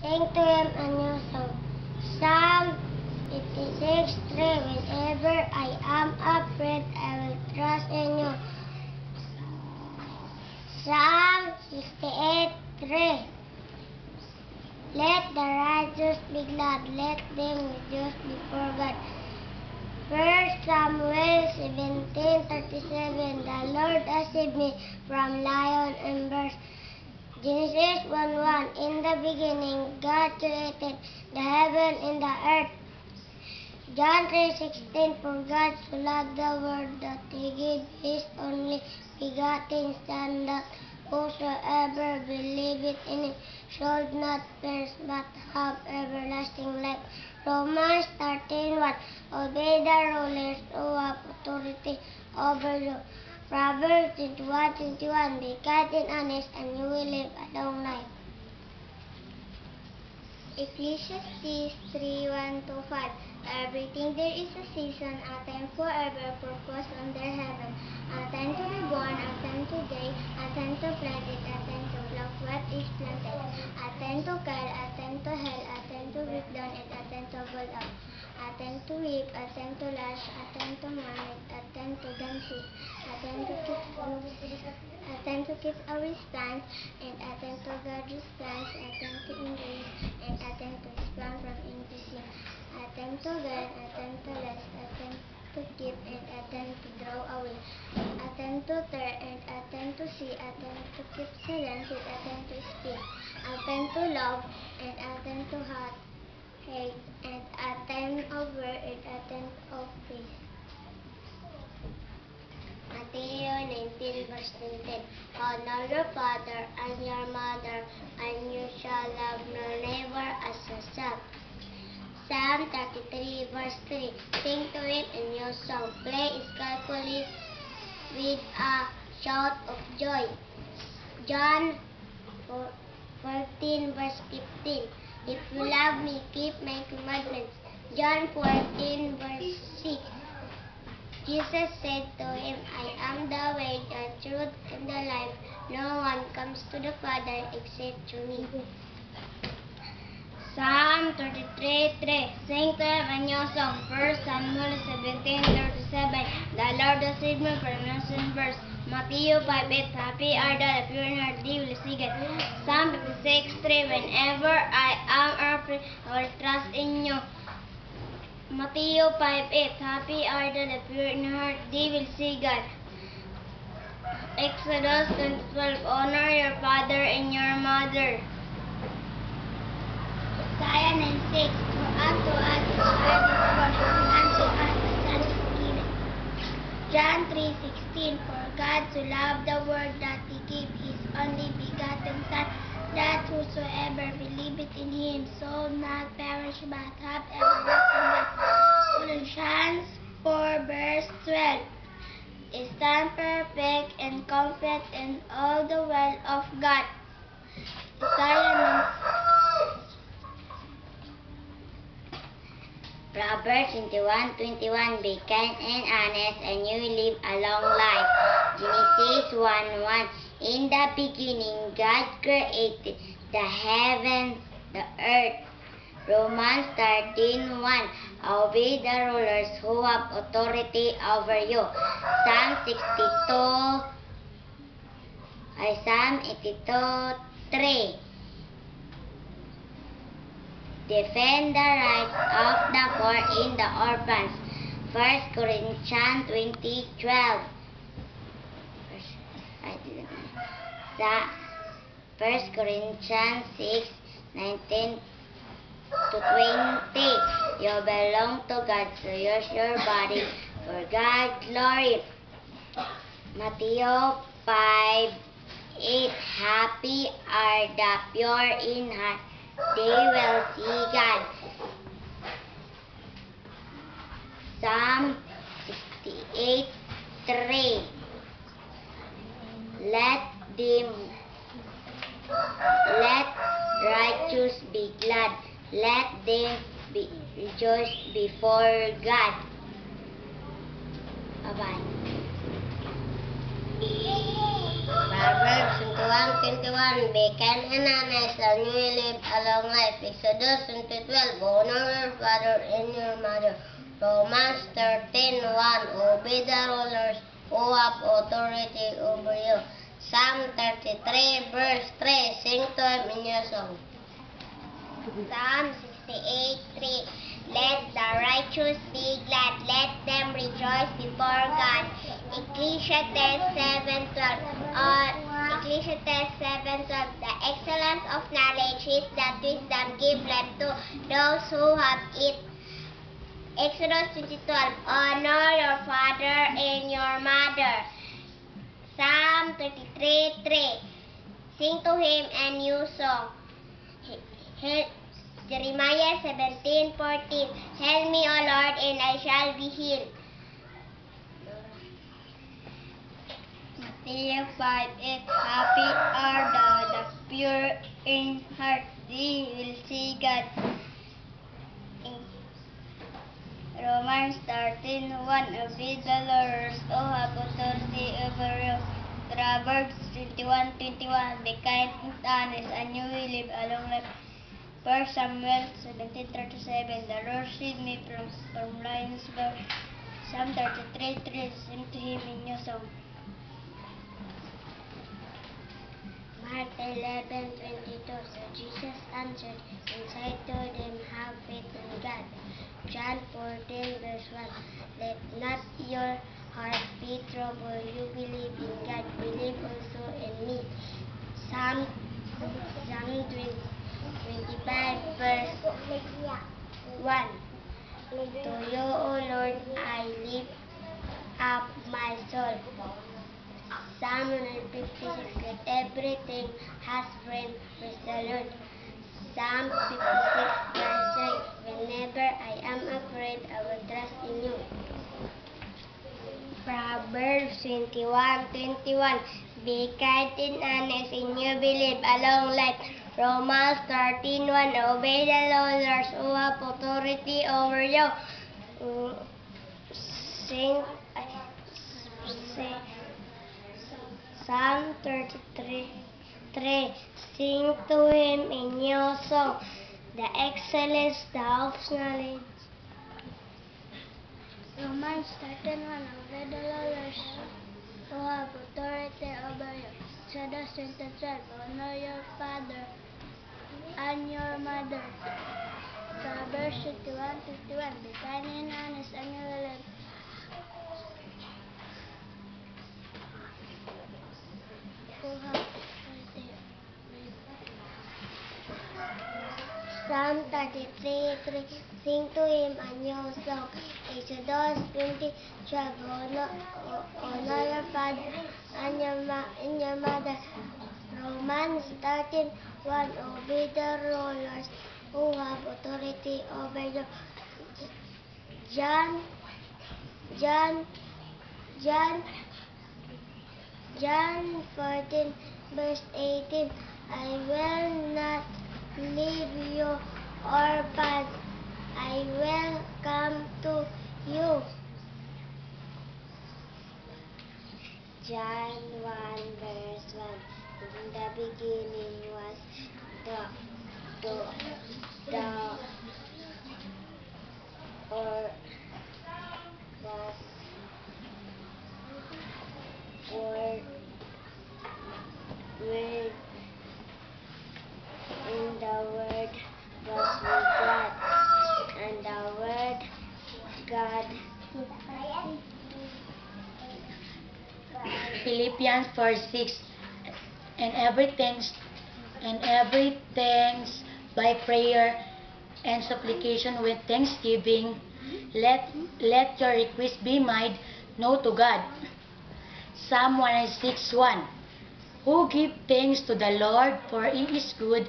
Sing to him a new song. Psalm 86, 3. Whenever I am afraid, I will trust in you. Psalm 68, 3. Let the righteous be glad, let them rejoice before God. First Samuel 17:37 The Lord has saved me from lion and bears. Genesis 1:1 In the beginning God created the heaven and the earth. John 3:16 For God so loved the world that he gave his only begotten Son that whosoever believeth in him should not perish but have everlasting life. Romans 13:1 Obey the rulers who have authority over you. Proverbs 21:21 Be kind and honest and you will live a long life. Ecclesiastes 3:1-5 Everything there is a season, a time for every purpose under heaven, a time to be born, a time to die, a time to plant it, a time to pluck what is planted, a time to kill, a time to hell, a time to whip down it, a time to build up, a time to weep, a time to laugh, a time to mourn it, a time to dance it, a to keep a time to keep away plans, and a time to guard his plans, a time to increase, and a time to expand from increasing, a time to gain, a time to less, a time to keep, and a time to draw away, a time to turn, and a time to see, a time to keep silence, and a to speak, a time to love, and a to hate, and a time of war, and a time of peace. Matthew 19 verse 10 Honor your father and your mother, and you shall love your neighbor as yourself. Psalm 33 verse 3 Sing to him a new song. Play skillfully with a shout of joy. John 14 verse 15 If you love me, keep my commandments. John 14 verse 6 Jesus said to him, I am the way, the truth, and the life. No one comes to the Father except through me. Psalm 33, 3. Sing to him a new song. 1 Samuel 17, 37. The Lord has saved me from verse. Matthew 5, 8. Happy are the pure in heart, they will see God. Psalm 56, 3. Whenever I am afraid, I will trust in you. Matthew 5:8 Happy are the pure in heart, they will see God. Exodus 12 Honor your father and your mother. Isaiah 9:6 For unto us is born, unto us a son is given. John 3:16 For God so loved the world that he gave his only begotten Son, that whosoever believeth in him shall not perish but have everlasting life. Colossians 4 verse 12 Stand perfect and complete in all the will of God. Isaiah Proverbs 21, 21 Be kind and honest, and you will live a long life. Genesis 1, 1 In the beginning, God created the heavens, the earth. Romans 13, 1 Obey the rulers who have authority over you. Psalm 62, ay Psalm 82, 3 Defend the rights of the poor in the orphans. 1 Corinthians 20, 12. First, I didn't 1 Corinthians 6, 19 to 20. You belong to God, so use your body for God's glory. Matthew 5, 8. Happy are the pure in heart, they will see God. Psalm 68, 3. Let them, let righteous be glad, let them be rejoice before God. Bye-bye. Proverbs 21, be kind and honest, and you live a long life. Exodus 20:12, honor your father and your mother. Romans 13:1, obey the rulers who have authority over you. Psalm 33, verse 3, sing to him in your song. Psalm 68, 3, Let the righteous be glad, let them rejoice before God. Ecclesiastes 7:12 uh, Ecclesiastes 7:12 The excellence of knowledge is that wisdom give life to those who have it. Exodus 20:12 Honor your father and your mother. Psalm 33:3 Sing to him a new song. He- Jeremiah 17:14 Help me, O Lord, and I shall be healed. Matthew 5:8 Happy are the, the pure in heart, they will see God. Romans 13:1 Obey the Lord who have authority over you. Proverbs 21:21 Be kind and honest, and you will live a long life. 1 Samuel 17:37 The Lord saved me from from lions bar. Psalm 33:3 Sing to him in your song. Mark 11:22 So Jesus answered and said to them, Have faith in God. John 14 verse 1 Let not your heart be troubled. You believe in God, believe also in me. Psalm Psalm 20, 25 verse 1 To you, O Lord, I lift up my soul. Psalm 156 Let everything has the Lord. Psalm 56 verse 3 Whenever I am afraid, I will trust in you. Proverbs 21, 21 Be kind and honest in your belief a long life. Romans 13, 1 Obey the rulers who have authority over you. Mm, Sing, sing Psalm 33, 3 Sing to him in your song, the excellence of knowledge. Romans 13, 1 Obey the rulers who have authority over you. Exodus 20:12 Honor your father and your mother. Proverbs 21, 51 Be kind and honest and you will live. Who have authority Psalm 33, 3 Sing to him a new song. Exodus 20, 12 Honor, honor your father and your, ma- and your mother. Romans 13, 1 Obey the rulers who have authority over you. John, John, John, John 14, verse 18 I will not leave you orphans. I will come to you. John 1 verse 1 In the beginning was the the the or was 1, 4, 6, and everything's and everything's by prayer and supplication with thanksgiving. Let, let your request be made known to God. Psalm 106.1 Who give thanks to the Lord, for He is good,